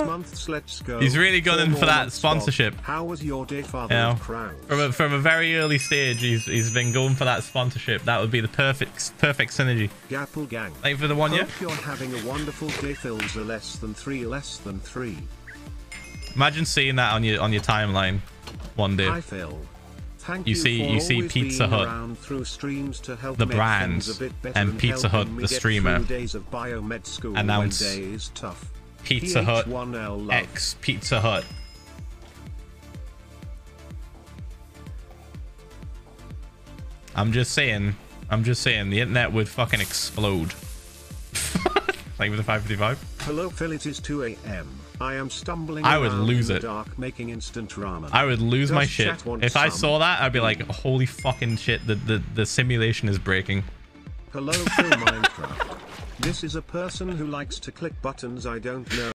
Eight months, let's go. He's really gunning more for that sponsorship. How was your day, Father of Crowns? From a, from a very early stage, he's he's been going for that sponsorship. That would be the perfect perfect synergy. Gapple Gang. Thank you for the one. Hope you're having a wonderful day. Philza less than three, less than three. Imagine seeing that on your on your timeline one day. Hi Phil. Thank You you, see- you see Pizza Hut, through streams to help the brand, and PeteZahHutt, the streamer, through days of biomed school announce when day is tough. Pizza Hut PH1L. X Pizza Hut. I'm just saying. I'm just saying the internet would fucking explode. like with the 555. Hello Phil, it is 2 a.m. I am stumbling I would lose it. dark making instant ramen. I would lose my shit. If I saw that, I'd be like, holy fucking shit, the, the, the simulation is breaking. Hello Phil Minecraft. This is a person who likes to click buttons I don't know.